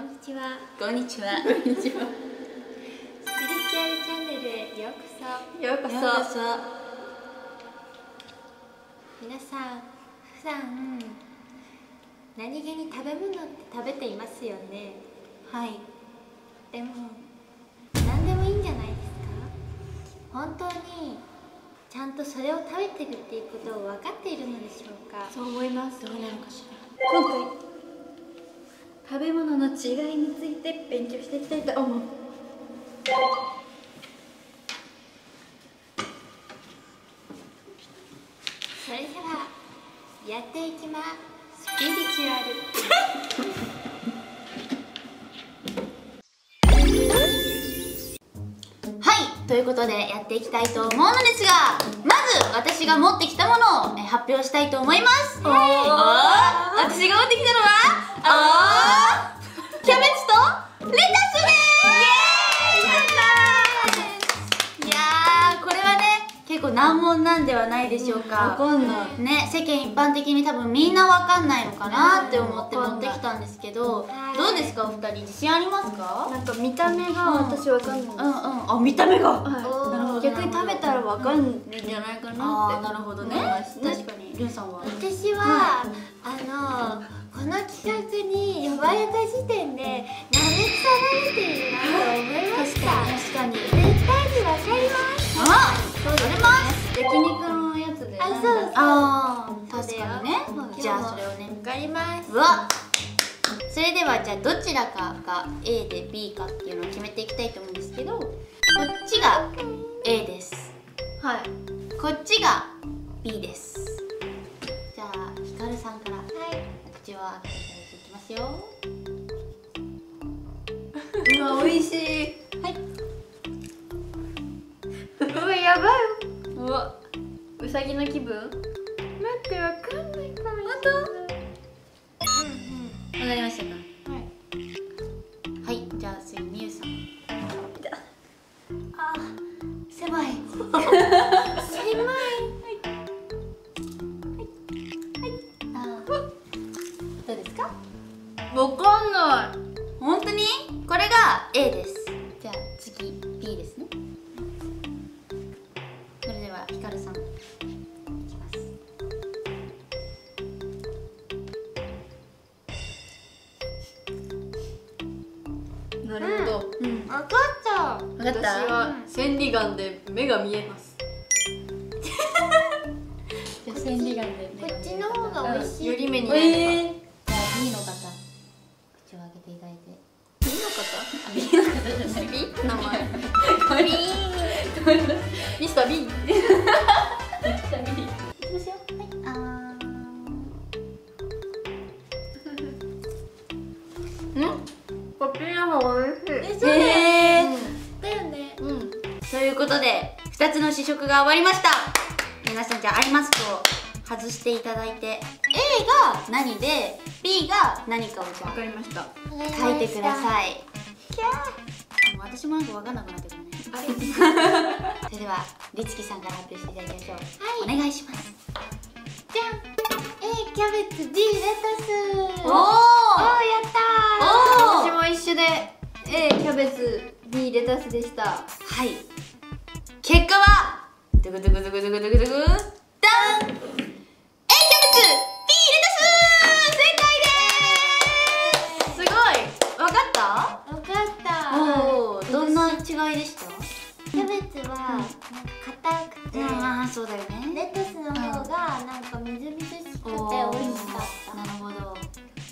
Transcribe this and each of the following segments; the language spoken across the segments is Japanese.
んにちは。こんにちは。スピリチュアルチャンネルへようこそ。ようこそ。皆さん普段何気に食べ物って食べていますよね？はい。でも何でもいいんじゃないですか？本当にちゃんとそれを食べてるっていうことを分かっているのでしょうか？そう思います。どうなのかし今回食べ物の違いについて勉強していきたいと思う。それではやっていきます。スピリチュアル。はいということでやっていきたいと思うのですがまず私が持ってきたものをえ発表したいと思います。私が持ってきたのはおー。キャベツとレタスです。いやーこれはね結構難問なんではないでしょうか。わかんない。ね世間一般的に多分みんなわかんないのかなって思って持ってきたんですけどはい。どうですか？お二人自信ありますか？なんか見た目が私わかんない。です、うんうん。あ見た目が。はい、なるほど。逆に食べたらわかるんじゃないかなって。あーなるほどね。確かに。ルンさんは？私は、あのこの企画に呼ばれた時点で舐め腐られているなと思いました。確かに絶対にわかりますあそう取れます焼肉のやつであそうそうあー確かにね。じゃあそれをねわかりますうわそれではじゃあどちらかが A で B かっていうのを決めていきたいと思うんですけどこっちが A です。はい。こっちが B です口を開けていきますよ。うわ美味しい。はい。うわやばい。うわうさぎの気分？待ってわかんないかも。本わかりましたか？で目が見えます。じゃあ千里眼でこっちの方が美味しい。より目になれば、えー、じゃあ B の方口を開けていただいて。B の方あ B の方じゃない。B 名前。ミスター B いきますよいうことで2つの試食が終わりました。皆さんじゃあアイマスクを外していただいて A が何で B が何かをじゃわかりましたあ書いてくだい。さいキャー。もう私もなんか分かんなくなってくる。ねそれではりつきさんから発表していただきましょう、はい。お願いします。じゃん。A キャベツ B レタス。おおーやーったおー！私も一緒で A キャベツ B レタスでした。はい結果はドゥクドゥクドゥクドゥクドゥクドゥクダン A キャベツ B レタス正解ですすごいわかったわかったおおどんな違いでしたキャベツはなん硬くてうんああそうだよねレタスの方がなんかみずみずしくて美味しかったなるほど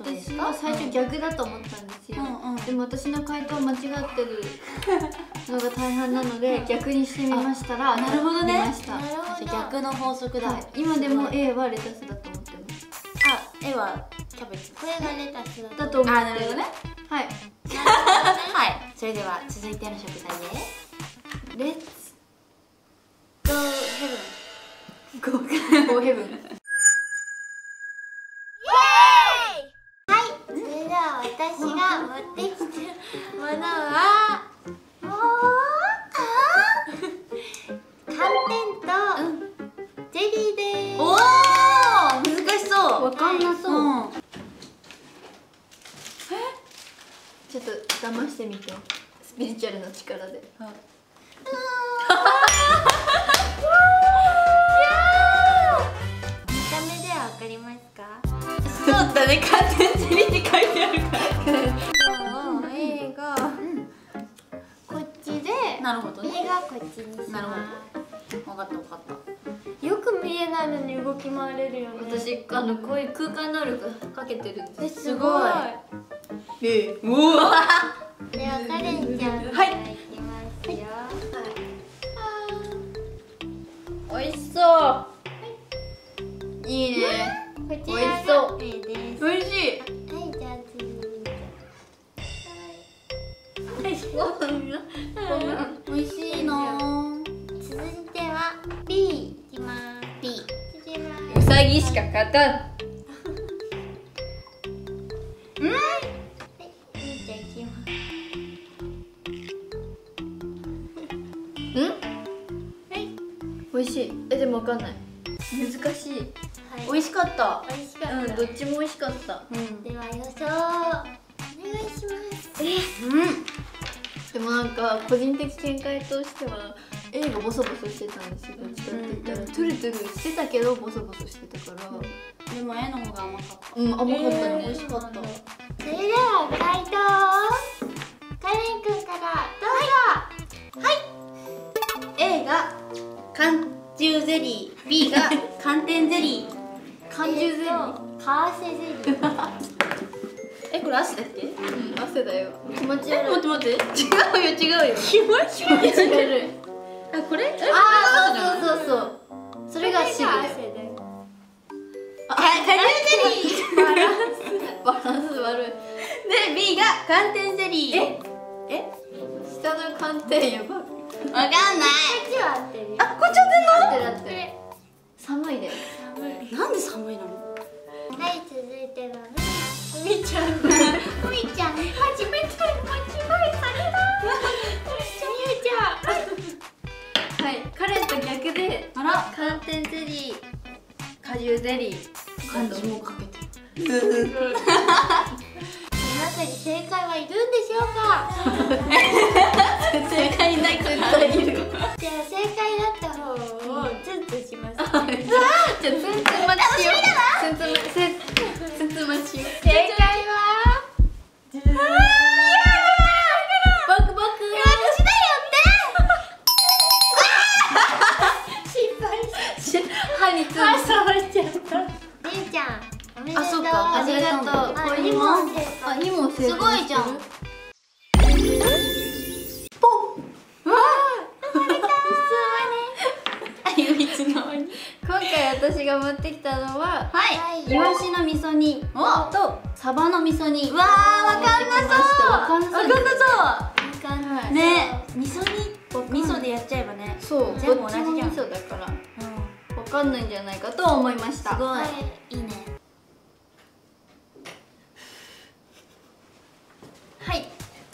私か？は最初逆だと思ったんですよ、うんうん。でも私の回答間違ってる のが大半なので逆にしてみましたらあなるほどね。なるほど。逆の法則だ、はい、今でも A はレタスだと思ってます。あ絵はキャベツ。これがレタスだだと思ってあなるほどね。はい。はい。それでは続いての食材です。レッツ。ゴーヘブン。ゴーヘブン私が持ってきたものはもう寒天とゼリーですおお難しそうわかんなそう、うんちょっと騙してみてスピリチュアルの力で。見た目ではわかりますか？そうだね完全ゼリーって書いてあるから。もう A がこっちで。なるほどね。がこっちにしなるま分かった分かった。すよく見えないのに動き回れるよね。私あのこういう空間能力かけてるんえです。すごい。えうわ ではカレンちゃん。はい美味しいな続いては B いきます。B うす。さぎしか勝たん。うんはい。みーちゃんいきますうん？はい。美味しい。えでもわかんない。難しい。はい。美味しかった。美味しかった、うんどっちも美味しかった。うん。では予想でもなんか個人的見解としては A がボソボソしてたんですよどっちかって言ったら、トゥルトゥルしてたけどボソボソしてたから。でも A の方が甘かった。うん甘かったね、えー美味しかった。それでは回答。カレン君からどうぞ。A が缶汁ゼリー。B が寒天ゼリー缶汁ゼリー、えーとカーセゼリーえこれ汗だっけ？うん汗だよ。気持ちえ悪い。待って待って。違うよ違うよ。気持ち悪い。気持ち悪い。あこれ？あーそうそうそう。そうそれが汁。だよ汗だよ。あ果汁ゼリー。バランス悪い。で B が寒天ゼリー。ええ下の寒天やばい。わかんない。こっちは合ってるよ。あこっちは合ってる合ってる。寒いで寒い。なんで寒いの？はい続いてはみみちゃんみちゃん初めて間違いされたみちゃんはいカレンと逆であら寒天ゼリー果汁ゼリー。漢字もかけてに正解はいるんでしょうか正解ないから絶対いるじゃあ正解だった方をツンツンしますじゃあツンツン待ちしよ。うツン歯につんあそうしちゃった。みーちゃんおめでとう。あそうか。ありがとう。あこれにも二問正あ解2問すごいじゃん。ゆみつの。に今回私が持ってきたのははい。イワシの味噌煮おとサバの味噌煮。うわーわかんなそう。わかんなそう。わかんないね。味噌煮味噌でやっちゃえばね。そう全部同じじゃん。噌だからかんないんじゃないかと思いました。すごい。はいいいね。はい。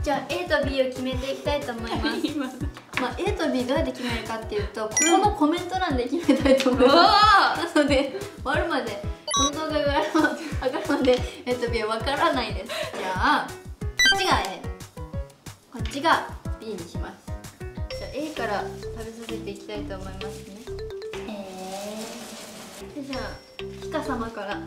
じゃあ A と B を決めていきたいと思います。今。まあ A と B どうやって決めるかっていうとここのコメント欄で決めたいと思います。なので終わるまでこの動画が上がるまで A と B はわからないです。じゃあこっちが A こっちが B にします。じゃあ A から食べさせていきたいと思いますね。えじゃあ北様から。はい。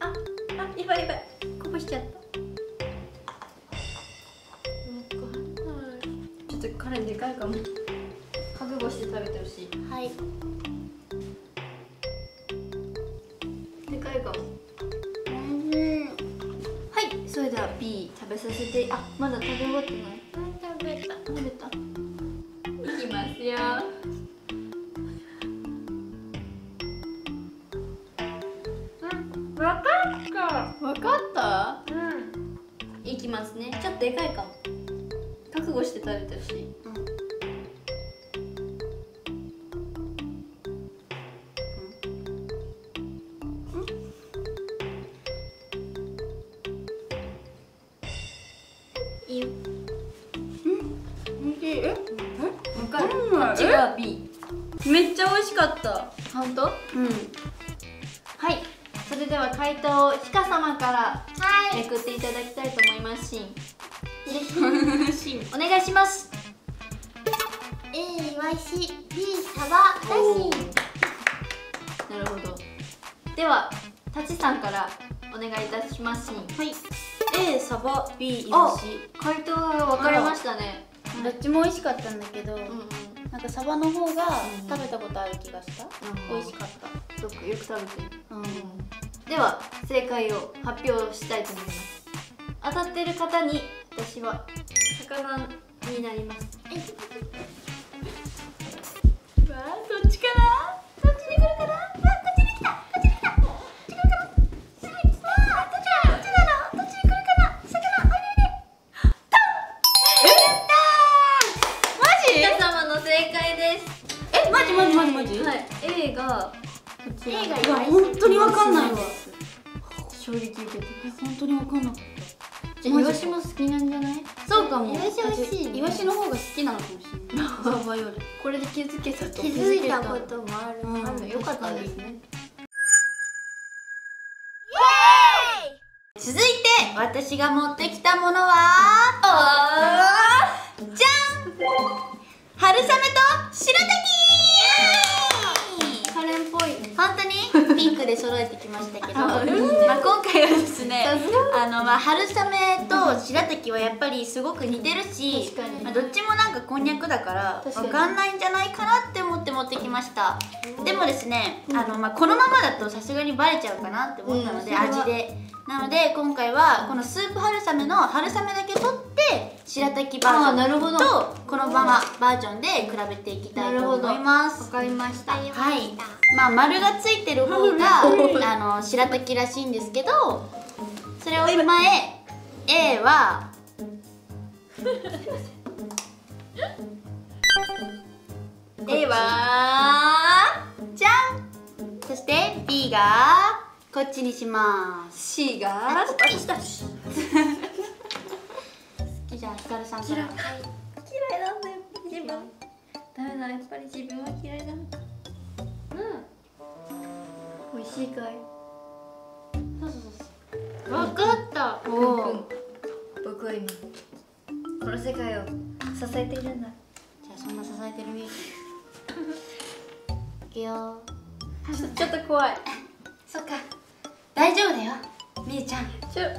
ああいばいばい。こぼしちゃった。ちょっと彼でかいかも。覚悟して食べてほしい。はい。でかいかも。うん。はい。それでは B 食べさせて。あまだ食べ終わってないと思いますしんお願いします。A イワシ B サバだしなるほど。ではタチさんからお願いいたします。はい。A サバ B イワシ回答が分かれましたね。どっちも美味しかったんだけど、うんうん。なんかサバの方がうん食べたことある気がした、うん美味しかった。そっかよく食べてる。うん。では正解を発表したいと思います当たってる方に私は魚になります。わあどっちかなどっちに来るかな？わこっちに来た！こっちに来た！こっち来るかな？はいわあどっちだ？どっちだろう？どっちに来るかな？魚おいでおいでタンやったー！マジ？皆様の正解です。えマジ？マジ？マジ？マジ、はい。A がこちいや本当にわかんない。わ衝撃受けてえ本当にわかんなかイワシの方が好きなのかもしれない。サバよりこれで気づけたと気づいたこともある。うん。よかったですね続いて私が持ってきたものはじゃん。春雨と白滝。カレンっぽい。本当に？で揃えてきましたけど、まあ、あ今回はですねあの、まあ、春雨と白滝はやっぱりすごく似てるしまあ、どっちもなんかこんにゃくだから確かに。わかんないんじゃないかなって思って持ってきました。でもですねあの、まあ、このままだとさすがにバレちゃうかなって思ったので、味で。なので今回はこのスープ春雨の春雨だけ取って白滝バあーージョンとこのままバージョンで比べていきたいと思います。わかりました。はい、まあ丸がついてる方が あの白滝らしいんですけどそれを今え A は A はじゃん。そして B がこっちにします。C が私だ。しじゃあひかるさんから。嫌い。なんだよ自分。ダメだやっぱり自分は嫌いだ。うん。美味しいかい。そうそうそうわかった。くんくん。僕は今この世界を支えているんだ。じゃあそんな支えてるみ。いくよ。ちょっと怖い。そっか。大丈夫だよみゆちゃん。ちょ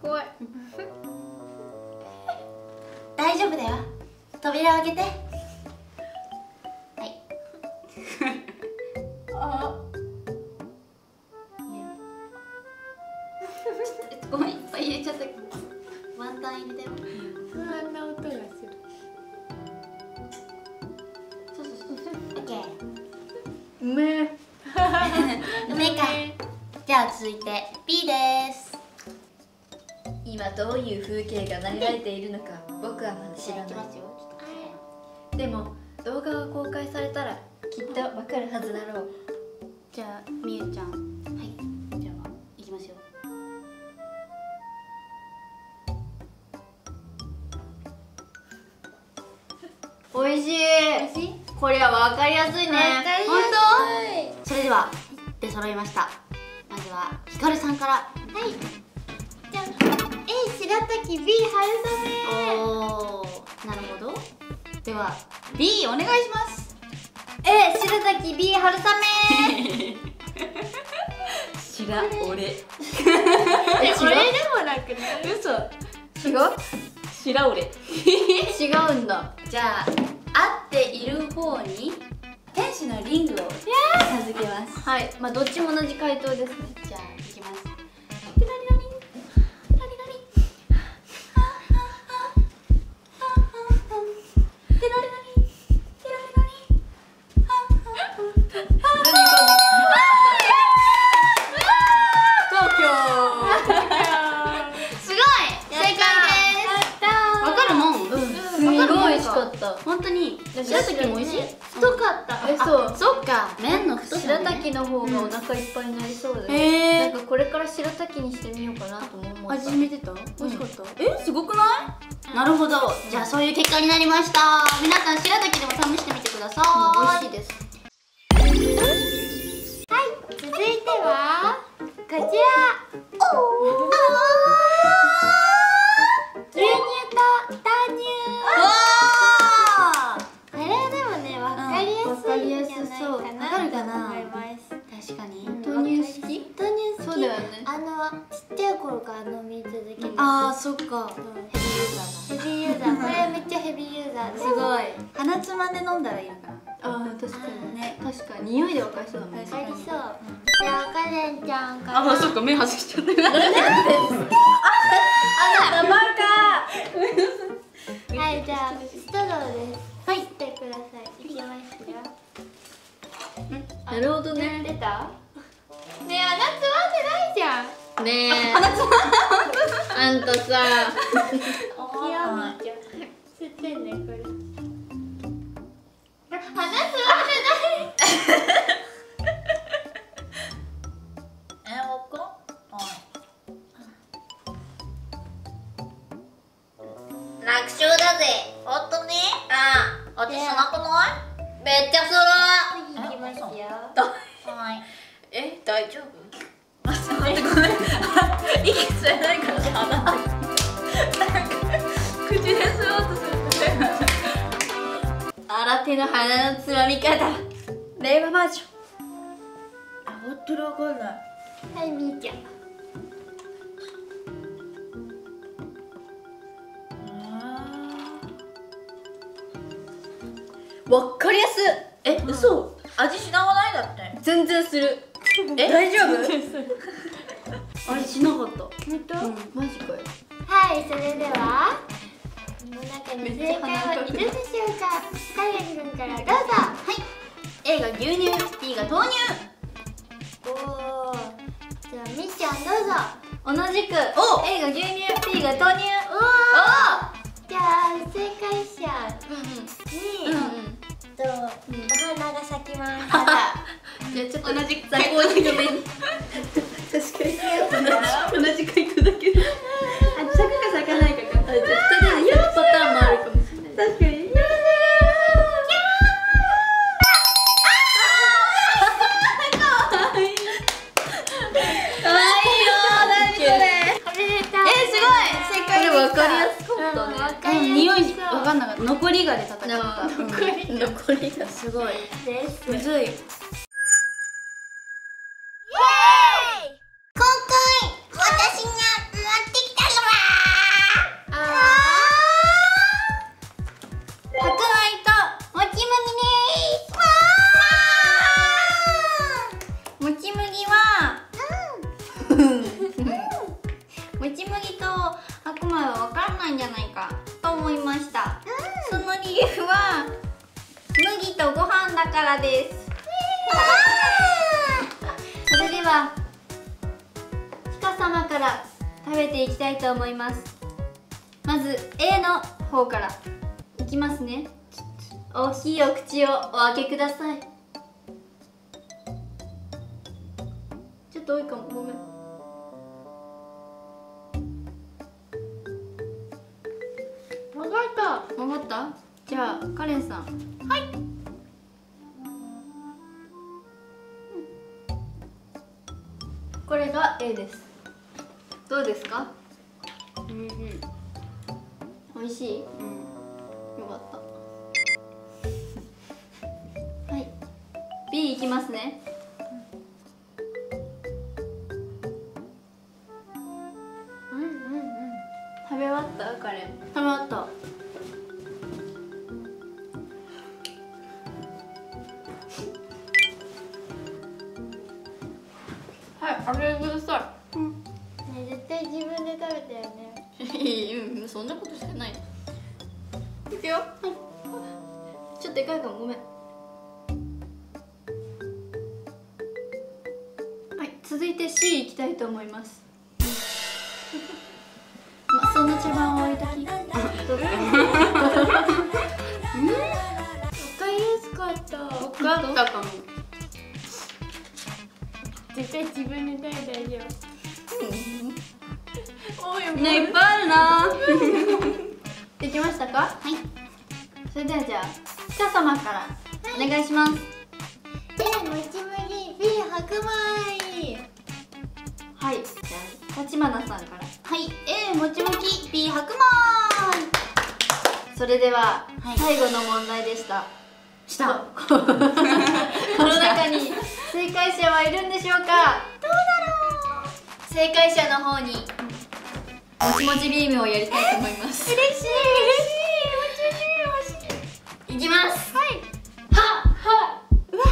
怖い大丈夫だよ。扉を開けて。はい。あ。ごめんいっぱい入れちゃったワンタン入れたよ。不安な音がする。そうそうそう。オッケー。うめえうめえか。じゃあ続いて。B です。今どういう風景が流れているのか僕はまだ知らない。でも動画が公開されたらきっとわかるはずだろうじゃあみゆちゃん。はい。じゃあいきますよ美味しい。これはわかりやすいね。本当？それでは出揃いました。まずはひかるさんから。はい。じゃあ A 白滝 B 春雨。おーなるほど。では B お願いします。A 白滝 B 春雨。白俺。ええ俺でもなくない？嘘。違う白俺。違うんだ。じゃあ合っている方に天使のリングを授けます。はい。まあどっちも同じ回答ですね。じゃあいきます太さ白ね滝の方がお腹いっぱいになりそうだよ、へー。なんかこれから白滝にしてみようかなとも思った味見てた美味しかった、えすごくない？なるほど。じゃあそういう結果になりました。皆さん白滝でも試してみてください。美味しいです。続いてはこなああそっか。うんヘビーユーザーだ。ヘビーユーザー。これめっちゃヘビーユーザー。ですごい。鼻つまんで飲んだらいいのか。なあー確かに。ね確かに。匂いで分かりそうだもんね。ありそう。じゃあカレンちゃんから。あそっか目外しちゃった。はいじゃあストローです。はい。ってください。いきますよ。なるほどね。出た？ねえ穴つまんでないじゃん。ねえあんたさ。んてんねこれ。鼻つわかりやすえ嘘。味しなわないだって。全然する。え？大丈夫？あれしなかった。本当？マジかよ。はいそれでは中に正解はいるでしょうか？カレン君からどうぞ。はい。A が牛乳 B が豆乳。おおじゃあみーちゃんどうぞ。同じくお！A が牛乳 B が豆乳。おおじゃあ正解者に、うんとお花が咲きますじゃあちょっと同じく最高にごめん確かに。同じもち麦と白米は分からないんじゃないかと思いました、その理由は麦とご飯だからです。それではひか様から食べていきたいと思います。まず A の方から。いきますね。大きいお口をお開けください。ちょっと多いかも。ごめん分かった。分かった？じゃあカレンさん。はい。これが A です。どうですか？美味しい、よかった。はい。B いきますね続いて C いきたいと思います。まあその茶番を置いときどうぞ。分かりやすかった。分かったかも絶対自分で食べたよねいっぱい。あるなできましたか？はい。それではじゃあひか様からお願いします。A もち麦 B 白米ゃあ立花さんからはい A もち麦 B 白米。それでは、はい。最後の問題でした。した。この中に解者はいるんでしょうか？どうだろう。正解者の方にもちもちビームをやりたいと思います。嬉しい嬉しい欲しい。いきます。はい。ははうわ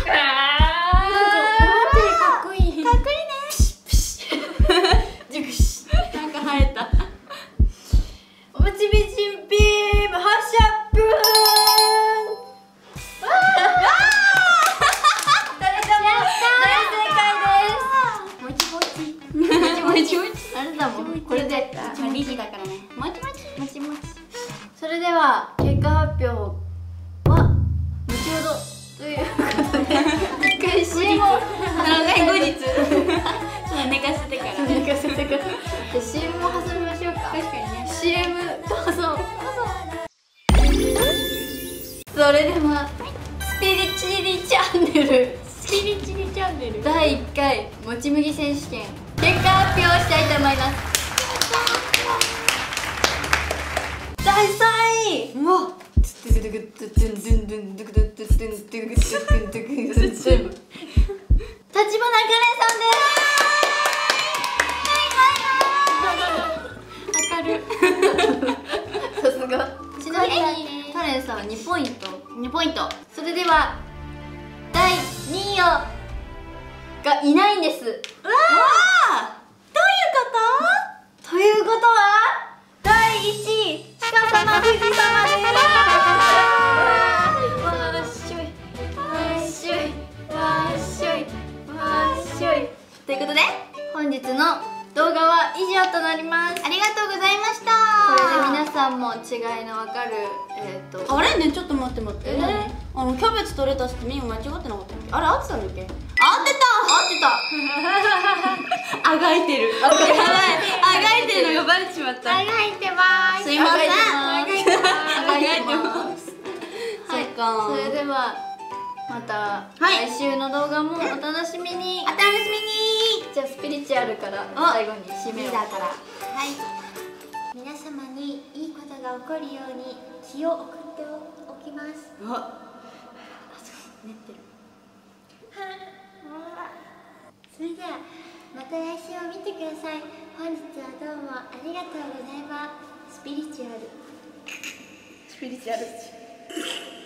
ポイント。2ポイント。それでは第2位をがいないんです。うわどういうこと？ということは第1位鹿様富士様ですということで本日の動画は以上となります。ありがとうございました。これで皆さんも違いのわかるえっ、とあれねちょっと待って待って、え？ーあのキャベツとレタスってミン間違ってなかったっけ？あれ合ってたんだっけ？合ってた。合ってた。あがいてる。あがいてるのがバレてしまった。あがいてます。すいません。あがいてます。あがいそれではまたはい。来週の動画もお楽しみに、お楽しみに。じゃあスピリチュアルからあ最後に締めをリーダーから。はい。皆様にいいことが起こるように気を送っておきます。うわ練ってる。それではまた来週を見てください。本日はどうもありがとうございます。スピリチュアル。スピリチュアル